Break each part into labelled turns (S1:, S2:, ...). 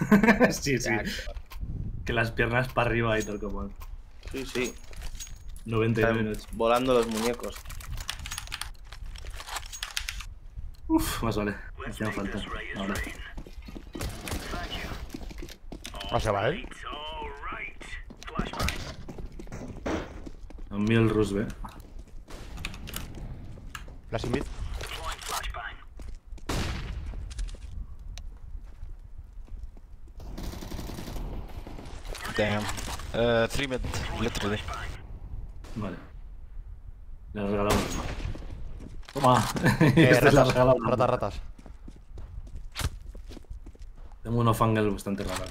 S1: sí, sí. Que las piernas para arriba y todo como.
S2: Sí, sí.
S1: 99
S2: Están
S1: minutos.
S2: volando los muñecos.
S1: Uf, más vale. Me hacían falta. Ahora.
S3: No se va, ¿eh?
S1: A mí el Rusbe.
S3: Flash in
S4: Damn. Uh, three mid, literally.
S1: Vale. Le regalamos. Toma.
S3: Eh,
S1: Esta es la
S3: ratas,
S1: regalada.
S3: ratas, ratas.
S1: Tengo unos fangirls bastante raros.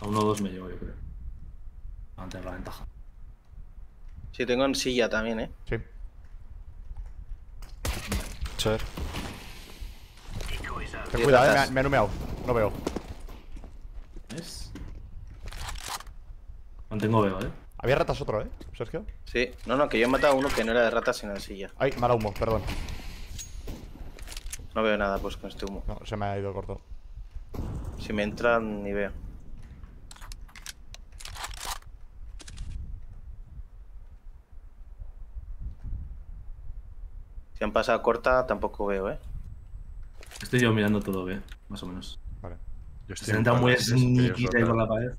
S1: A uno o dos me llevo, yo creo. Van a tener la ventaja.
S2: Sí, tengo en silla también, ¿eh?
S3: Sí.
S4: Sure.
S3: Ten cuidado, eh.
S2: ratas.
S3: Me, me he numeado. No veo.
S1: ¿Ves? Mantengo veo, eh.
S3: Había ratas otro, ¿eh? Sergio.
S2: Sí. No, no, que yo he matado a uno que no era de ratas sino de silla.
S3: Ay, mala humo, perdón.
S2: No veo nada pues con este humo.
S3: No, se me ha ido corto.
S2: Si me entran ni veo. Si han pasado corta tampoco veo, ¿eh?
S1: Estoy yo mirando todo, ve. Más o menos.
S3: Vale.
S5: Yo estoy
S1: Se
S5: en
S1: entra muy sneaky ahí por la pared.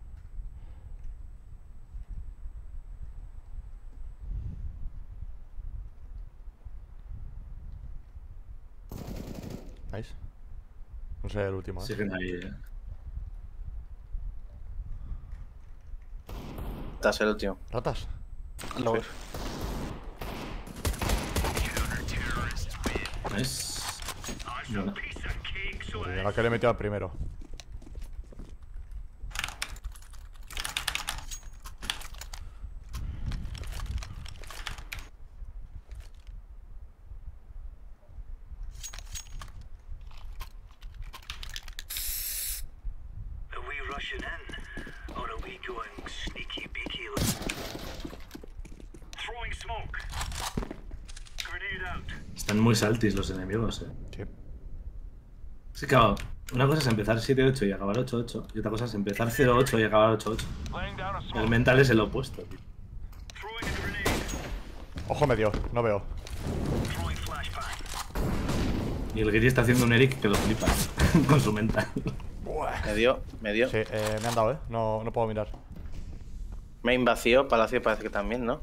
S3: Nice. No sé el último, ¿eh?
S1: Siguen ahí, eh.
S2: Estás el último.
S3: ¿Ratas?
S4: Lower.
S1: Nice. Bueno.
S3: Y ahora que le he metido al primero.
S6: Rushing in? Or are we going sneaky beaky? Throwing smoke. Grenade out.
S1: Están muy saltis los enemigos, eh.
S3: Sí.
S1: Sí, claro. Una cosa es empezar 7-8 y acabar 8-8. Y otra cosa es empezar 0-8 y acabar 8-8.
S6: Laying down a
S1: El mental es el opuesto, tío.
S3: Ojo medio, no veo.
S1: Y el Giri está haciendo un Eric que lo flipa con su mental.
S2: Me dio, me dio.
S3: Sí, eh, me han dado, ¿eh? No, no puedo mirar.
S2: Main vacío, palacio parece que también, ¿no?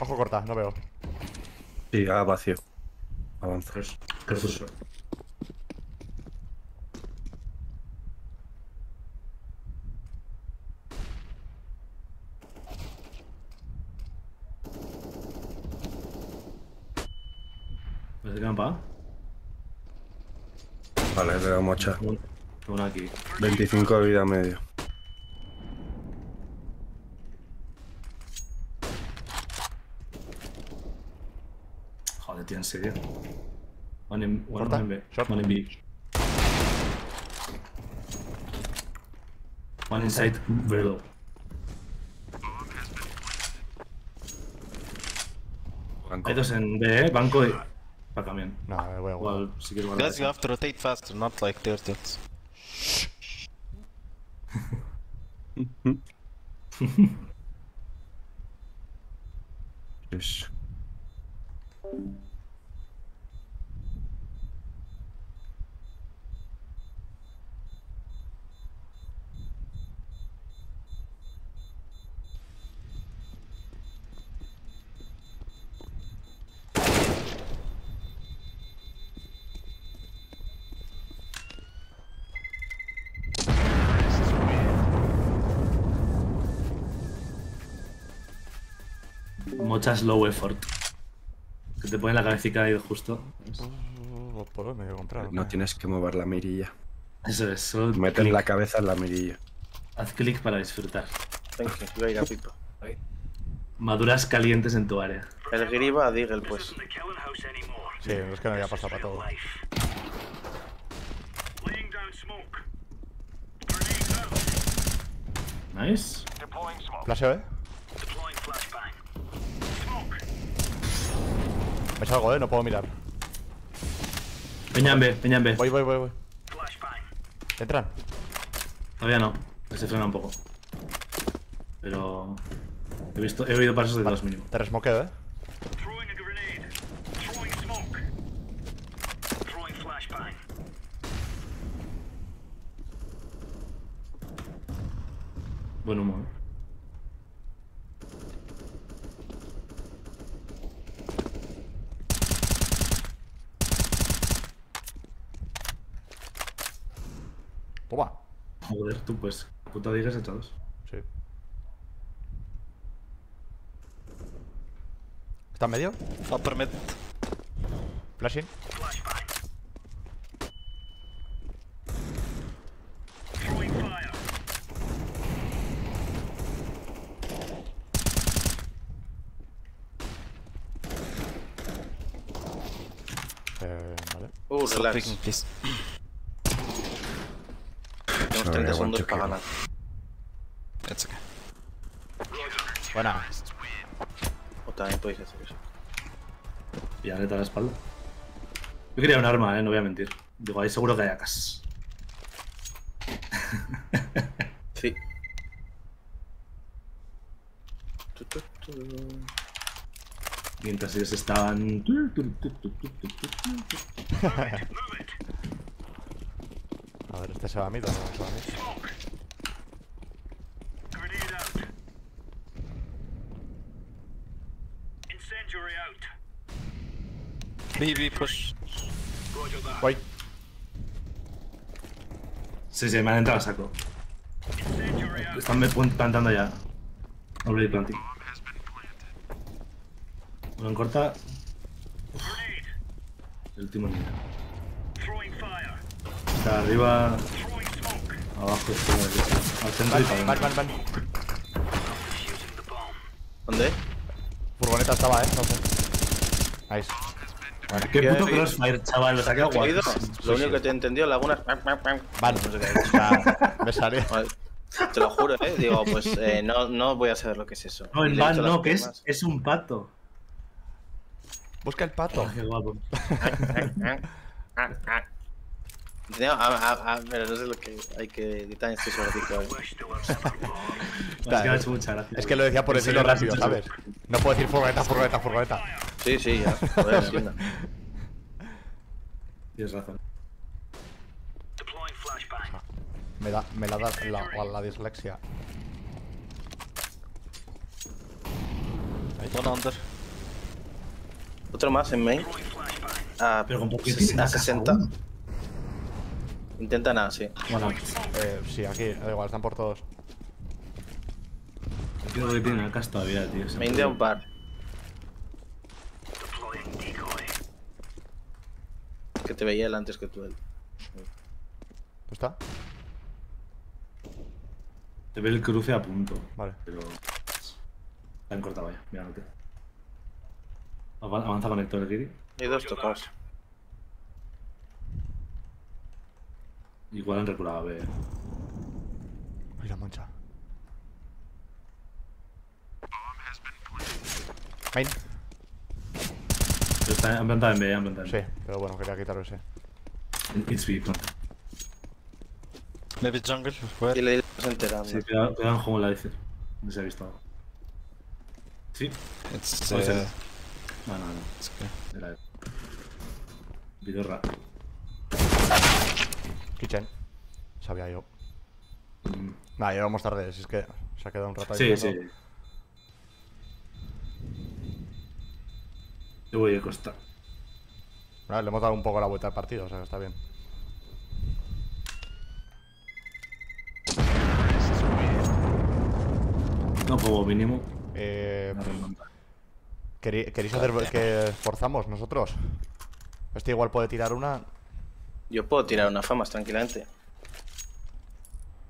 S3: Ojo corta, no veo.
S5: Sí, ah, vacío. Avanza.
S1: Pues, qué susto. ¿Me se quedan para?
S5: Vale, le damos mocha.
S1: Aquí.
S5: 25 de vida medio.
S1: Joder, tío, en serio. One in, one in B.
S3: Short.
S1: One in B. One inside. Hay dos en B, eh. Banco y. Para camión.
S3: No, me voy a guardar.
S1: Igual, si quieres guardar.
S4: Guys, you have to rotate faster, not like turtles.
S5: Es-
S1: Mochas low effort. Que te ponen la cabecita ahí justo.
S3: Por hoy me voy a comprar.
S5: No tienes que mover la mirilla.
S1: Eso es, solo
S5: Meter la cabeza en la mirilla.
S1: Haz clic para disfrutar.
S2: Thank you. Iba a ir a pipa.
S1: Maduras calientes en tu área.
S2: El griba a Deagle, pues.
S3: Sí, es que no había pasado para todo.
S1: Nice.
S3: Flasheo, ¿eh? Me salgo, ¿eh? No puedo mirar.
S1: Peña en B, peña en B.
S3: Voy, voy, voy, voy. Entran.
S1: Todavía no. Se frena un poco. Pero. He visto, he oído pasos de dos mínimo.
S3: Te resmoqueo, eh.
S1: Buen humo, ¿eh?
S3: Toma.
S1: Joder, tú pues. Puta digas echados.
S3: Sí. ¿Está en medio?
S4: Upper mid.
S3: Flashing.
S6: Flashbang. Throwing fire.
S3: Eh, vale.
S2: Uh, relax.
S4: Please.
S2: Tenemos
S5: No,
S2: 30
S5: I want
S2: segundos para ganar.
S4: It's okay.
S3: Buena.
S2: O también podéis hacer eso.
S1: Y neta a la espalda. Yo quería un arma, eh, no voy a mentir. Digo, ahí seguro que hay acas.
S2: Sí. Tu, tu, tu.
S1: Mientras ellos estaban.
S3: Este se va a mí, se va a mí.
S4: Push.
S3: Voy.
S1: Sí, sí, me han entrado a saco. Están plantando ya. Already planting. Uno en corta,
S6: Grenade.
S1: el último
S6: fire.
S1: Está arriba,
S6: Throwing smoke.
S1: abajo. Al centro y para
S3: Van, van, van.
S2: ¿Dónde?
S3: Furgoneta estaba, eh. No sé. Nice.
S1: Qué
S2: Yo
S1: puto crossfire, chaval, lo saqué guapo.
S2: Lo único que te he entendido, lagunas.
S3: Van.
S2: No sé qué.
S3: O sea, me salió.
S2: Vale. Te lo juro, eh. Digo, pues eh, no, no voy a saber lo que es eso.
S1: No,
S2: he
S1: van no, que es, es un pato.
S3: Busca el pato.
S1: Ah, qué guapo.
S2: No, a, a, a, pero no sé lo que hay que editar en este.
S1: Es que
S3: lo decía por decirlo rápido, ¿sabes? No puedo decir furgoneta, furgoneta, furgoneta.
S2: Sí, sí, ya. Joder.
S1: Tienes razón.
S3: Me da, me la da la, la dislexia.
S4: One under.
S2: Otro más en main.
S6: Throwing flashbang.
S2: A,
S1: Pero con poquito
S2: ses-
S1: tiene
S2: a
S1: casa
S2: 60.
S1: aún.
S2: Intenta nada, sí.
S1: Bueno,
S3: Eh, sí, aquí, da igual, están por todos.
S1: creo que tiene acá todavía, tío.
S2: Main de un par.
S6: Deploying decoy.
S2: Que te veía él antes que tú él.
S3: ¿Tú está?
S1: Te ve el cruce a punto.
S3: Vale.
S1: Pero. Está en corta vaya, mira, te. Avan- Avanza conector, Kiri.
S2: Hay dos tocados.
S1: Igual han reculado a ver.
S3: Ay, la mancha. Main.
S1: Está en planta en B, en
S3: Sí, pero bueno, quería quitar ese.
S1: It's B.
S4: Maybe jungle. Where?
S2: Y le estás enterando.
S1: Sí, cuidado, cuidado en juego la dice. No se ha visto algo. Sí.
S4: It's. Uh,
S1: No, no, no.
S4: it's okay.
S1: Era él.
S3: Kitchen. Sabía yo.
S1: Mm.
S3: Nada, llegamos tarde, si es que se ha quedado un rato ahí.
S1: Sí, sí. Yo voy a costa.
S3: Vale, le hemos dado un poco la vuelta al partido, o sea que está bien.
S1: No como mínimo.
S3: Eh,
S1: una remonta.
S3: ¿queri- ¿Queréis hacer que forzamos nosotros? Este igual puede tirar una.
S2: Yo puedo tirar una famas tranquilamente.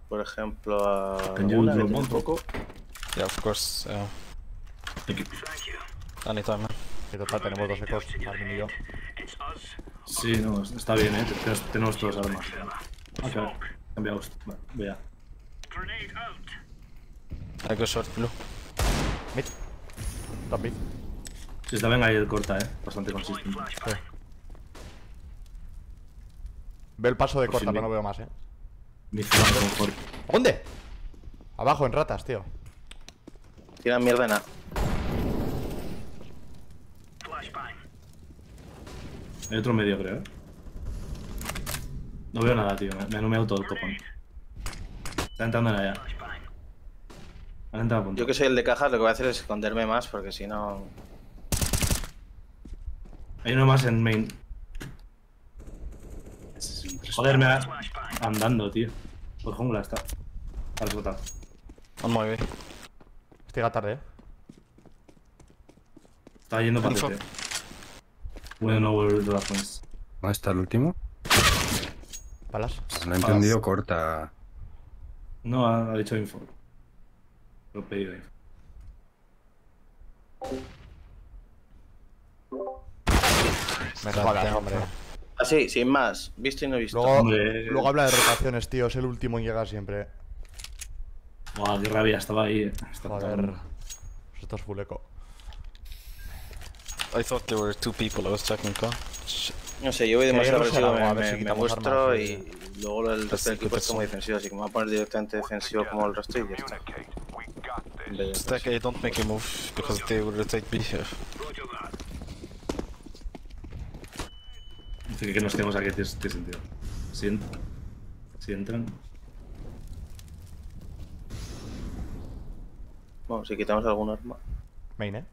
S2: Por ejemplo, a.
S1: Can you
S2: un poco.
S4: Yeah, of course. Uh,
S1: Thank you.
S6: Thank you.
S4: anytime, man.
S3: Total, tenemos dos ecos, Armin y yo.
S1: Sí, no, está bien, eh. Tenemos, tenemos todos armas. Ah, claro. Cambiaos. Vale, voy a.
S6: Grenade out.
S4: I go short blue.
S3: Mid. Top mid.
S1: Si está bien ahí el corta, eh. Bastante consistente.
S6: flashbang.
S3: Veo el paso de
S1: Por
S3: corta, pero no veo más, eh. ¿Dónde? Abajo, en ratas, tío.
S2: Tiran mierda en A.
S1: Hay otro medio, creo. ¿eh? No veo nada, tío. Me, no me auto el copón. Está entrando en allá. Han entrado a punto.
S2: Yo que soy el de cajas, lo que voy a hacer es esconderme más porque si no.
S1: Hay uno más en main. Joder, me ha... Andando, tío. Por jungla está. Para explotar.
S4: On my way.
S3: Estoy a tarde, eh.
S1: Está yendo para. TT. Bueno, last one is.
S5: ¿Dónde está el último?
S3: Palas.
S5: No he entendido corta.
S1: No, ha, ha dicho info. Lo he pedido info.
S3: Me jodas, hombre.
S2: Así, sin más. Visto y no visto.
S3: Luego, luego habla de rotaciones, tío. Es el último en llegar siempre.
S1: Buah, qué rabia, estaba ahí. eh. Estaba
S3: Joder. Pues esto es full eco.
S4: I thought there were two people. I was checking. Shit.
S2: No sé, yo voy demasiado agresivo, me,
S3: ver si
S2: me- me muestro
S3: armas,
S2: y
S3: sí.
S2: luego el resto del equipo es como defensivo, así que me voy a poner directamente defensivo como el resto y ya está.
S4: Stack A, don't make a move because they will rotate B here.
S6: Roger that.
S1: Dice que, que nos tenemos aquí tiene, tiene sentido. Si, en- si entran.
S2: Bueno, si quitamos algún arma.
S3: Main, eh.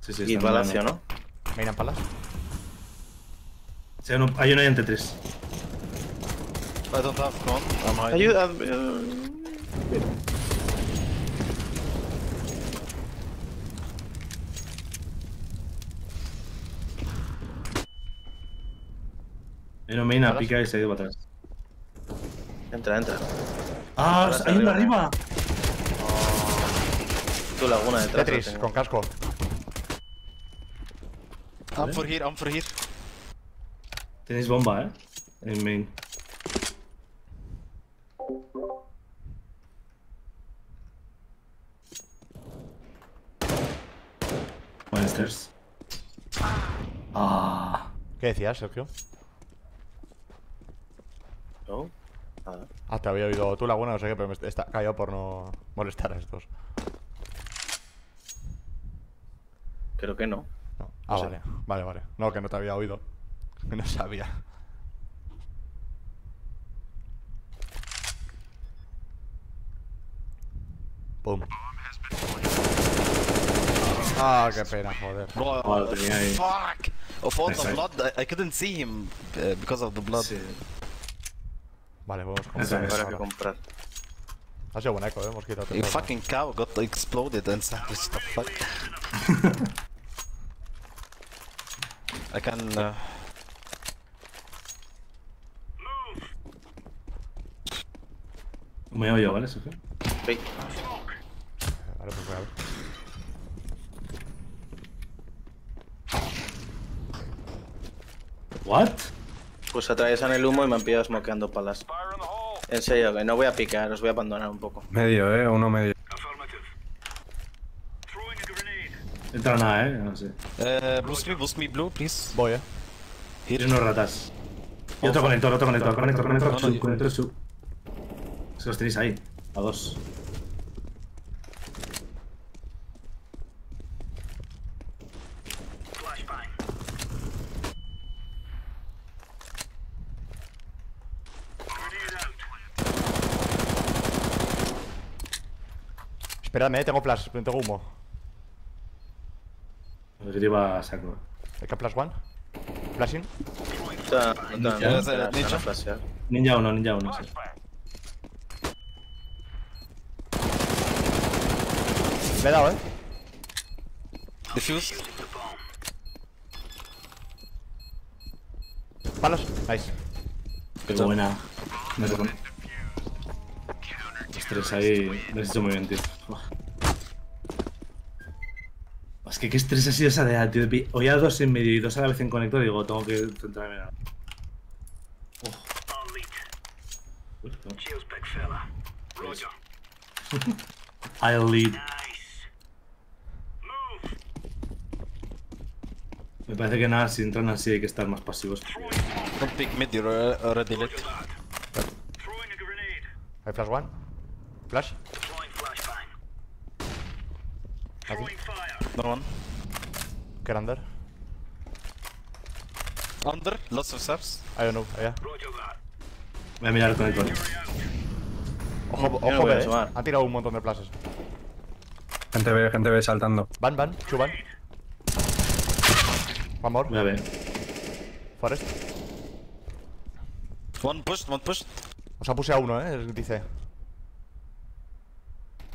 S1: Sí, sí,
S2: Y Palacio. ¿no?
S3: Main en palas.
S1: Sí, hay uno, hay uno ahí entre tres.
S4: I don't have con. I'm hiding.
S2: Ayuda.
S1: Hay uno main a
S3: ¿Palas?
S1: pica y se ha ido para atrás.
S2: Entra, entra.
S1: ¡Ah! ¡Hay uno
S2: arriba.
S1: arriba!
S2: Tu laguna detrás.
S3: Tetris,
S2: tengo.
S3: con casco.
S4: I'm for here, I'm for here.
S1: Tenéis bomba, eh. En main. Monsters. Ah.
S3: ¿Qué decías, Sergio?
S2: No, nada.
S3: Ah, te había oído tú, Laguna, no sé qué, pero me está callado por no molestar a estos.
S2: Creo que no.
S3: No. Ah,
S2: No sé.
S3: vale, vale, vale. No, que no te había oído. Que no sabía. Pum. Ah, qué pena, joder.
S4: Bro,
S1: Oh,
S4: fuck! Of all the blood, I, I couldn't see him uh, because of the blood.
S1: Sí.
S3: Vale, vamos con
S1: Eso es.
S2: Que comprar.
S3: Ha sido buen eco, eh. Hemos quitado
S4: You fucking cow got exploded and sandwiched the fuck. I can. Uh,
S1: Me oigo, ¿vale, Sergio?
S2: Ve,
S3: Vale, pues voy a ver.
S1: ¿What?
S2: Pues atraviesan el humo y me han pillado smokeando palas. En serio, que no voy a picar, os voy a abandonar un poco.
S5: Medio, eh. Uno medio.
S1: Entra nada, eh. No sé.
S4: uh, boost me, boost me blue, please.
S3: Voy, eh.
S1: Unos ratas. Y otro conector, otro conector, conector, conector, sub, conector, sub. Se los tenéis ahí, a dos.
S3: Esperadme, eh. Tengo flash, tengo humo.
S1: El que lleva a saco.
S3: ¿Hay que flash one? Flashing.
S2: Está- no flashear.
S1: Ninja uno, ninja uno, sí.
S3: Le he dado, eh.
S4: Diffuse.
S3: Palas. Nice.
S1: Qué buena. Me tocó. Los tres ahí. Me has hecho muy bien, tío. Que qué estrés ha sido esa de A, tío. Pi- Oía dos en medio y dos a la vez en conector y digo, tengo que centrarme en A.
S6: All lead.
S1: Me parece que nada, si entran así hay que estar más pasivos.
S4: Don't pick mid, you're already lit.
S3: Hay flash one. Flash.
S6: Deploying flashbang.
S4: No one.
S3: Get under.
S4: Under. Lots of steps.
S3: I don't know.
S6: That.
S1: Voy a mirar con el core.
S3: Ojo,
S2: no
S3: ojo,
S2: a
S3: B, eh. Han tirado un montón de flashes.
S5: Gente ve, gente ve saltando.
S3: Van, van. Chu van. One more.
S1: Voy a ver.
S3: Forest.
S4: One pushed. One pushed.
S3: Os ha puseado uno, eh. Dice.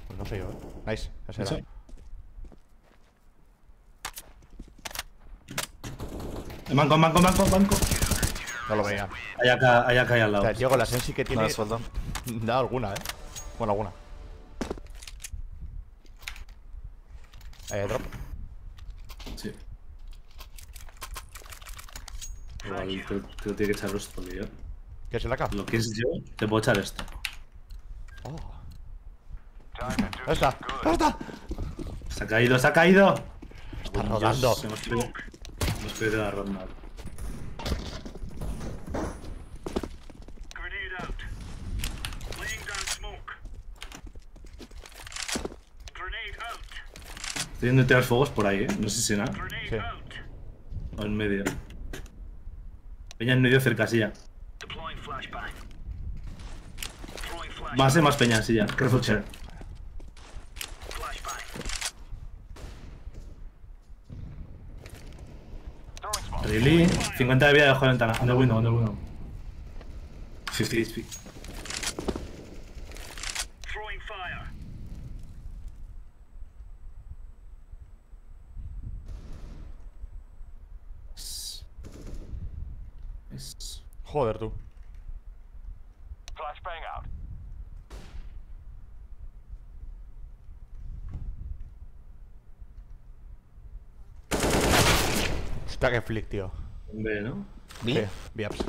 S3: Pues no sé yo, eh. Nice. Ese era.
S1: Sí. Manco, manco, manco, manco.
S3: No lo veía.
S1: Hay acá, hay acá ahí al
S3: O
S1: lado.
S3: sea, Diego, la sensi que tiene.
S4: Done.
S3: Da alguna, eh. Bueno, alguna. Eh, drop.
S1: Sí. Igual te, te tiene que echar esto, yo.
S3: ¿Qué es el AK?
S1: Lo que es yo, te puedo echar esto.
S3: Oh. Ahí está. Ahí está.
S1: Se ha caído, se ha caído.
S3: Está rodando.
S1: Perdido, hemos perdido la ronda. Estoy viendo tirar fuegos por ahí, eh. No sé si nada.
S6: Grenade
S3: Sí.
S6: out.
S1: O en medio. Peña en medio cerca, silla.
S6: Deploying flashbang. Throwing flashbang.
S1: Más y más peña, silla. Careful chair. Really? 50 de vida debajo de la ventana. Under window, under window. 50 HP.
S6: Throwing fire.
S1: Es-
S3: Joder, tú.
S6: Flashbang out.
S3: Hostia, qué flick, tío.
S1: Hombre, ¿no?
S3: Sí, Viaps.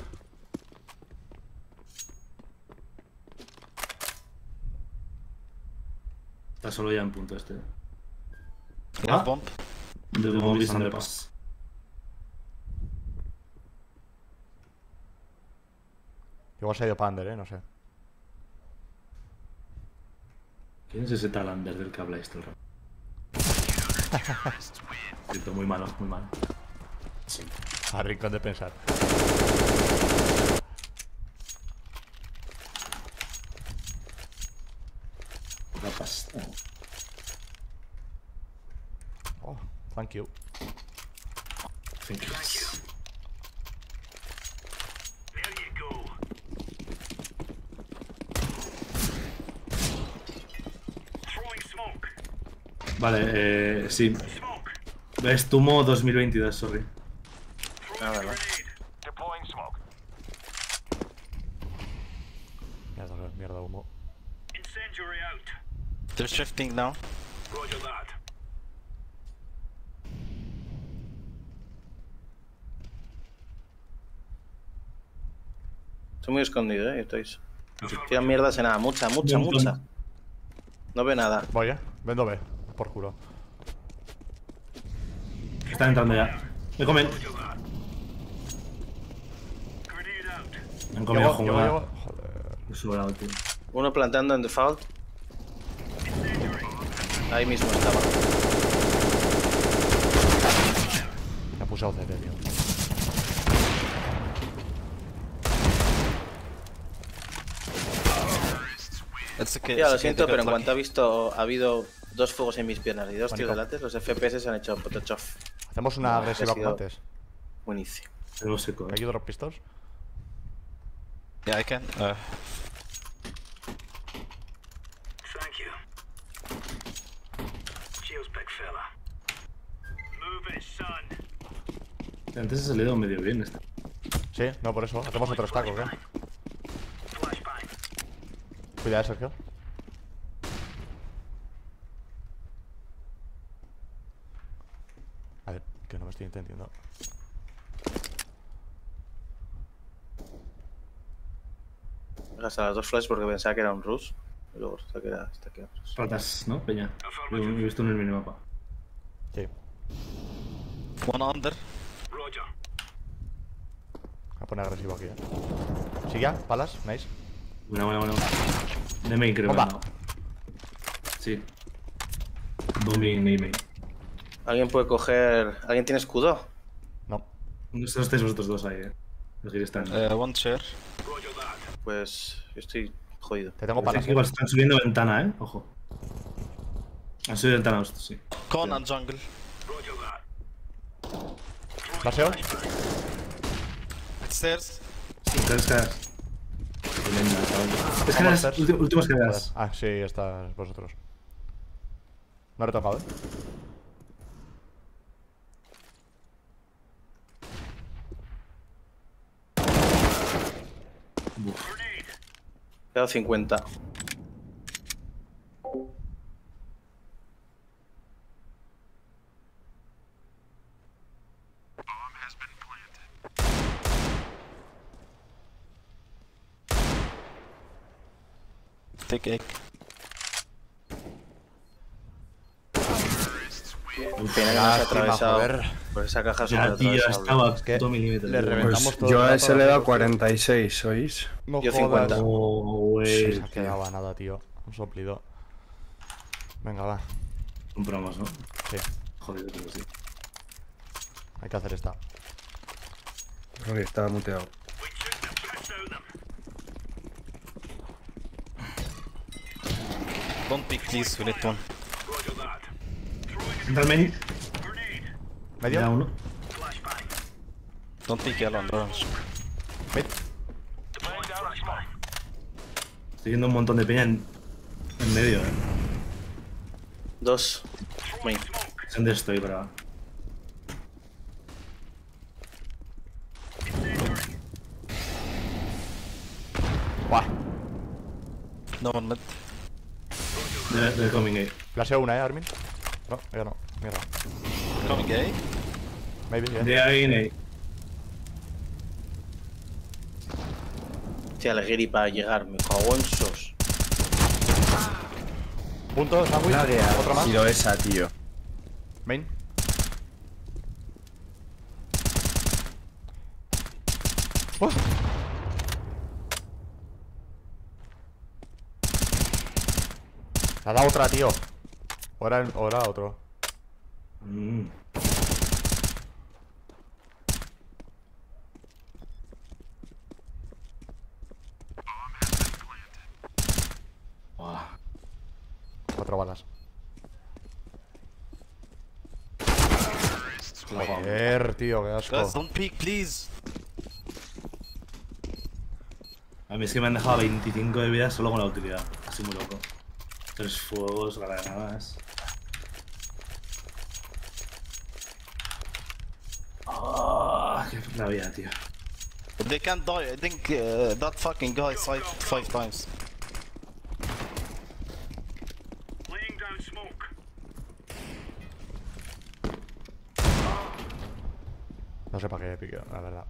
S1: Está solo ya en punto este.
S4: One
S1: Ah.
S4: bomb.
S1: De bomb is underpass.
S3: Igual se ha ido para under, eh. No sé.
S1: ¿Quién es ese talander del que habláis todo el rato? Muy malo, muy malo.
S3: A rincón de pensar. Oh, thank you.
S1: Thank you.
S6: There you go. Throwing smoke.
S1: Vale, eh, sí. Es Tumo 2022, sorry.
S2: Ah,
S6: a
S2: vale.
S6: grenade. Deploying smoke.
S3: Mierda, mierda, humo.
S6: Incendiary out.
S4: They're shifting now.
S6: Roger that.
S2: Estoy muy escondido, eh. Estáis. Tiran mierdas en nada. Mucha, mucha,
S1: montón.
S2: mucha. No ve nada.
S3: Voy, eh. Vendo B. Por culo.
S1: Están entrando ya. Me comen.
S6: Grenade out.
S1: Me han comido jungla.
S3: Joder.
S2: Uno plantando en default. Ahí mismo estaba.
S3: Me ha pulsado CT, tío.
S2: Ya, lo
S4: it's okay
S2: siento,
S4: to
S2: pero en cuanto ha visto, ha habido dos fuegos en mis piernas y dos tiros de látex, los FPS se han hecho Photoshop.
S3: Hacemos una agresiva
S2: sido-
S3: antes.
S2: Buenísimo.
S1: Tenemos seco,
S3: ¿Hay
S1: eh.
S3: que drop pistols?
S4: Yeah, I can. Uh,
S6: Thank you. Cheers, big fella. Move it, son.
S1: Antes ha salido medio bien este.
S3: Sí, no, por eso. Hacemos otro stack, ¿o qué?
S6: Flashbang.
S3: Cuidado, Sergio. A ver, que no me estoy entendiendo.
S2: Hasta las dos flashes porque pensaba que era un rush. Y luego hasta que era, hasta que era rush.
S1: Ratas, ¿no, Peña? Lo he visto en el minimapa.
S3: Sí.
S4: one under.
S6: Roger.
S3: Voy a poner agresivo aquí, eh. Ya, palas, nice.
S1: Buena, buena, buena. De main creo
S3: Bomba.
S1: no. Sí. Booming, main, main.
S2: ¿Alguien puede coger. ¿Alguien tiene escudo?
S3: No.
S1: No estáis vosotros dos ahí, eh. Los que están.
S4: Uh, one chair.
S2: Pues. yo Estoy jodido.
S3: Te tengo palas.
S1: Sí, igual están subiendo ventana, eh. Ojo. Han subido ventana estos, sí.
S4: Con and jungle.
S3: Baseo.
S4: Stairs.
S3: Vamos,
S1: Escaleras,
S3: Stairs.
S1: ulti- últimas escaleras.
S3: Ah, sí, estás vosotros. No he retocado, eh.
S2: 50.
S4: Egg.
S2: Ha
S3: Lástima,
S2: atravesado.
S3: joder.
S2: Por esa caja
S1: Ya, tío, estaba
S3: Es que
S1: todo milímetro.
S3: le
S1: tío.
S3: reventamos
S5: Pues
S3: todo
S5: yo a ese le he dado
S3: gente.
S5: 46, ¿oís?
S3: No
S2: Yo
S3: jodas.
S2: 50.
S1: Oh,
S3: ha quedado a nada, tío. Un soplido. Venga, va.
S1: Compramos, ¿no?
S3: Sí,
S1: Joder, pero sí.
S3: hay que hacer esta.
S5: Creo que estaba muteado.
S4: Don't pick, please. We need one.
S3: ¿Medio?
S1: Ya uno.
S4: Don't yellow and orange.
S3: Mid.
S1: Estoy viendo un montón de peña en, en medio, eh.
S2: Dos. Main.
S1: Es donde estoy, para.
S3: Buah.
S4: No one mid.
S1: De, de coming.
S3: Flaseo una, eh, Armin. No, ya no. Mierda.
S4: Coming A.
S3: Maybe, yeah.
S1: De ahí, Ney.
S2: Hostia, el Giri para llegar. Me cago en sos.
S3: Punto, sándwich. Otro más.
S5: Tiro esa, tío.
S3: Main. ¡Oh! Se ha dado otra, tío. O era otro.
S1: Mm.
S3: Cuatro balas. Joder, tío, qué
S4: Guys,
S3: asco.
S4: don't peek, please.
S1: A mí es que me han dejado 25 de vida solo con la utilidad. Así muy loco. Tres fuegos, granadas. Ah, qué rabia, tío.
S4: They can't die. I think uh, that fucking guy sight five times.
S6: Laying down smoke.
S3: No sé para qué pique, la verdad.